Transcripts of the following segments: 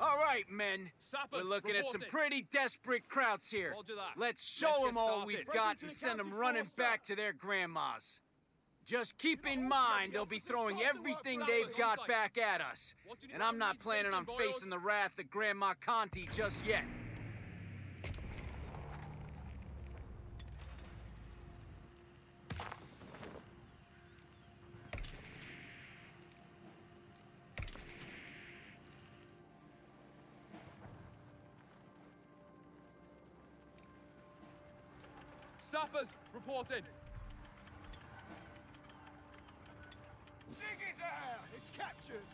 All right, men. We're looking at some pretty desperate crowds here. Let's show them all we've got and send them running back to their grandmas. Just keep in mind they'll be throwing everything they've got back at us. And I'm not planning on facing the wrath of Grandma Conti just yet. Sappers, reporting. Ziggy's there! It's captured!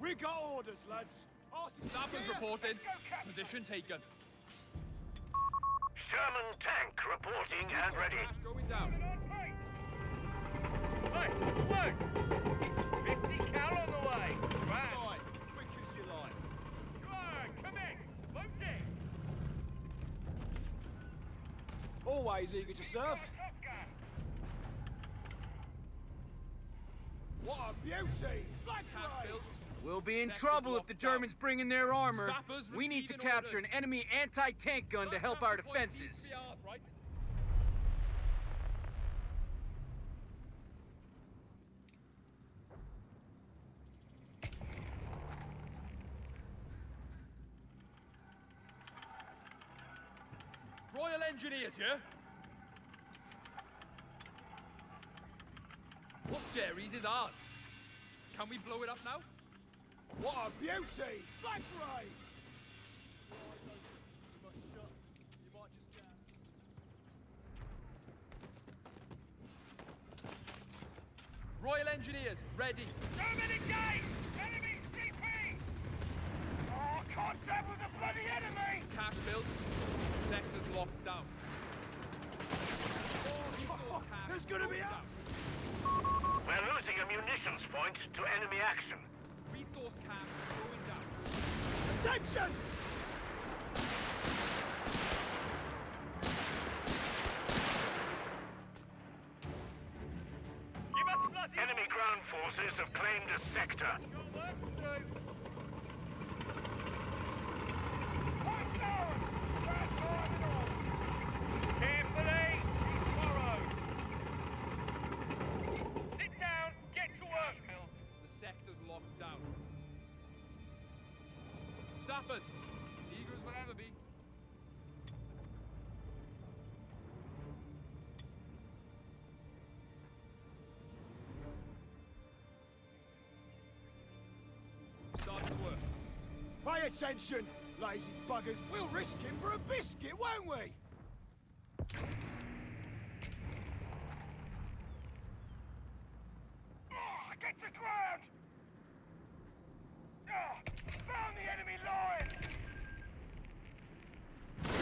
We got orders, lads. Artist Sappers here. reporting. Let's go capture. Position taken. Sherman tank reporting and ready. Going down. Hey, this Always eager to serve. What a beauty! Flags Cash raised! built. We'll be in trouble if the. Germans bring in their armor. We need to capture an enemy anti-tank gun to help our defenses. Engineers here. What's Jerry's is ours. Can we blow it up now? What a beauty! Flags raised! You must shut. You might just get... Royal Engineers, ready. German engaged! Enemy contact with the bloody enemy! Cash built. Sectors locked down. Oh, there's gonna be a... We're losing a munitions point to enemy action. Resource cache going down. Attention! Locked down. Sappers, eager as we'll ever be. Start the work. Pay attention, lazy buggers. We'll risk him for a biscuit, won't we? Ah, get to ground! Ah, found the enemy line!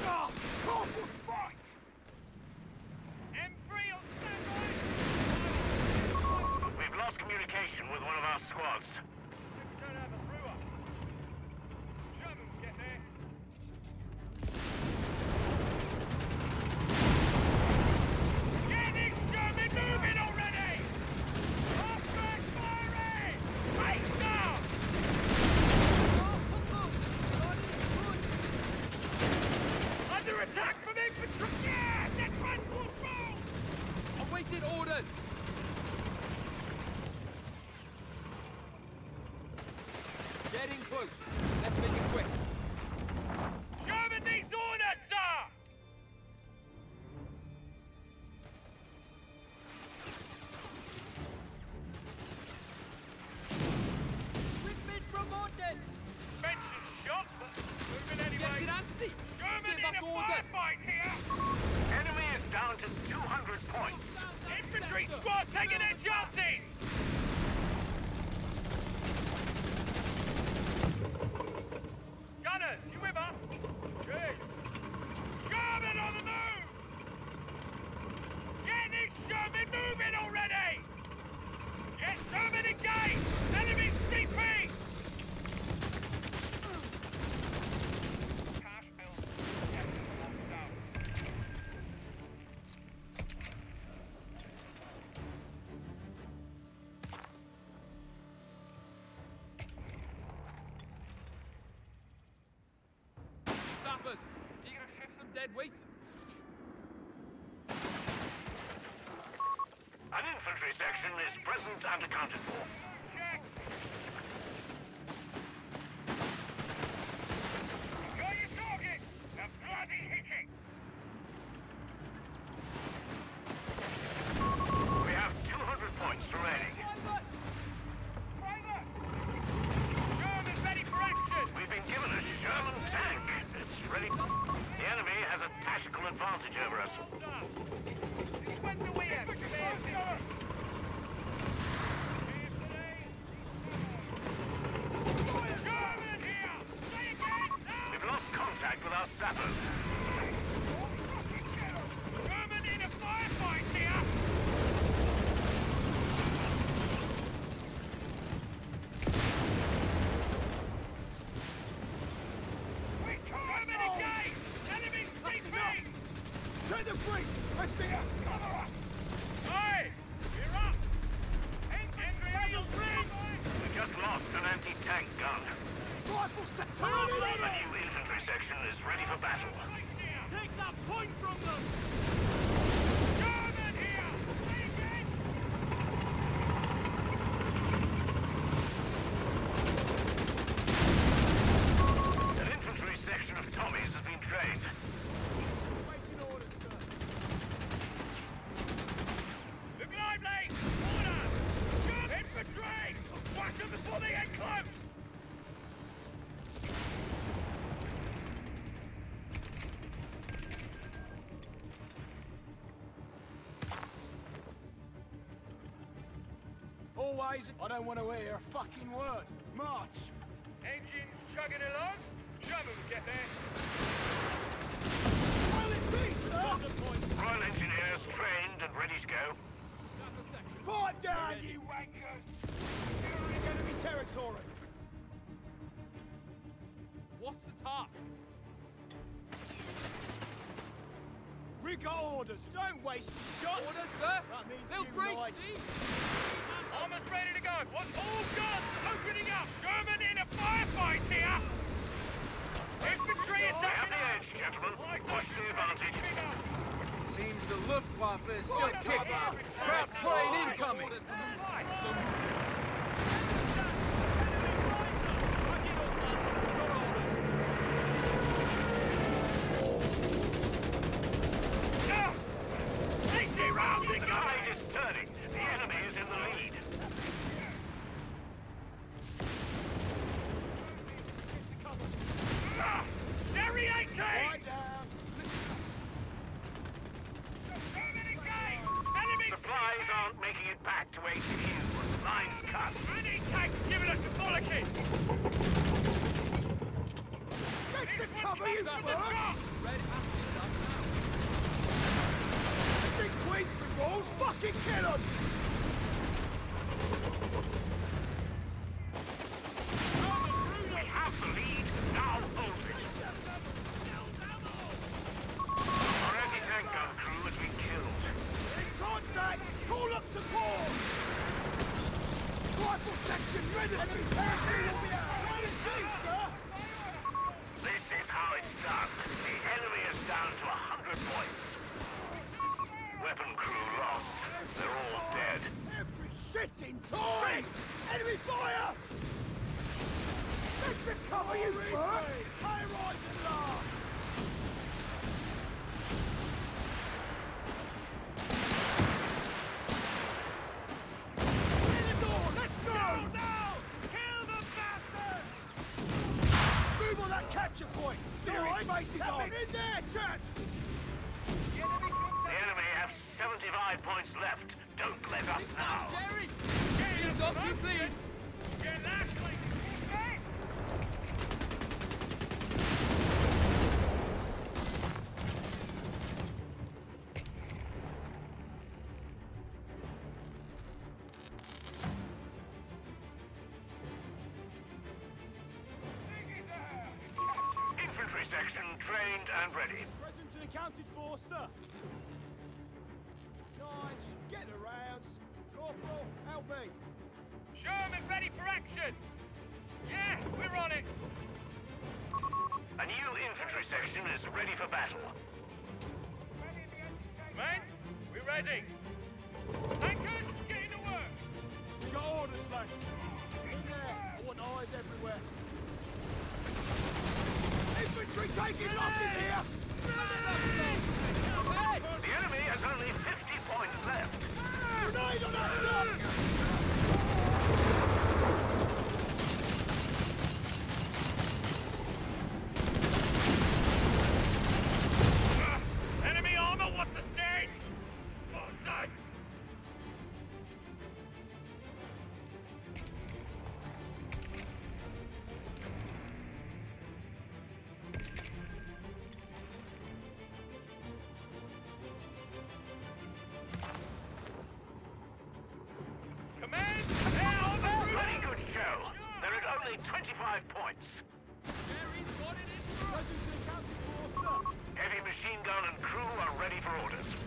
Ah, corporal spot! M3 on standby! We've lost communication with one of our squads. We don't have a through up. Sherman will get there. Get this Sherman moving already! Halfback firing! Face down! Under attack from infantry! Yeah! Get transport move! Awaited orders! Getting close. Let's make it quick. Sherman needs orders, sir! Equipment promoted! Benson shot, but moving anyway. Get Nancy! German Give in a orders! firefight here! Enemy is down to 200 points. Infantry squad taking their Snipers! You gonna shift some dead weight? An infantry section is present and accounted for. Check. Got your target. Now bloody The enemy has a tactical advantage over us. Always, I don't want to hear a fucking word. March! Engines chugging along. German will get there. Will it be, sir? Royal Engineers trained and ready to go. Sapper. Pipe down, you wankers! You're in enemy territory. What's the task? We got orders. Don't waste your shots. Orders, sir? That means They'll you break, lied. see? Almost ready to go. What's all guns opening up? German in a firefight here. Infantry We have the edge, gentlemen. Push the advantage. Seems the Luftwaffe is still kicking. Crap plane incoming. Now. Think been rolls? Fucking kill 'em! We have the lead. Now hold it. Our anti-tank gun crew has been killed. In contact! Call up support! Rifle section ready! Enemy territory will be out! Where is he, sir? This is how it's done. The enemy is down to a hundred points. Weapon crew lost. They're all dead. Shitting time! Enemy fire! Take the cover, you fuck! High rise and the door! Let's go! now! Kill the bastards! Move on that capture point! Serious faces on! in there, chaps! The enemy have 75 points left. Don't let up now. Jerry! Please, not you, please! Get Lashley! Hey! Infantry section trained and ready. Present and accounted for, sir. Nines, get the rounds. Corporal, help me. Sherman ready for action! Yeah, we're on it! A new infantry section is ready for battle. Men, we're ready? Tankers, get into work! We got orders, lads. In there. I want eyes everywhere. Infantry taking losses here! The enemy has only 50 points left. Grenade on that Heavy machine gun and crew are ready for orders.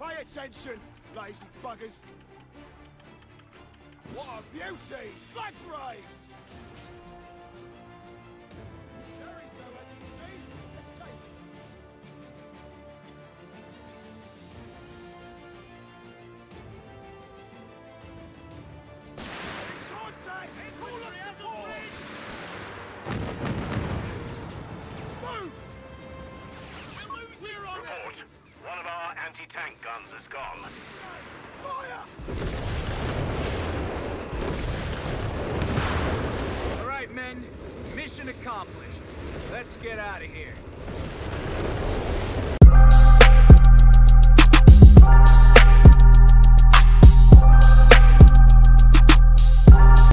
Pay attention, lazy buggers. What a beauty! Flags raised! Anti-tank guns is gone. Fire! All right, men. Mission accomplished. Let's get out of here.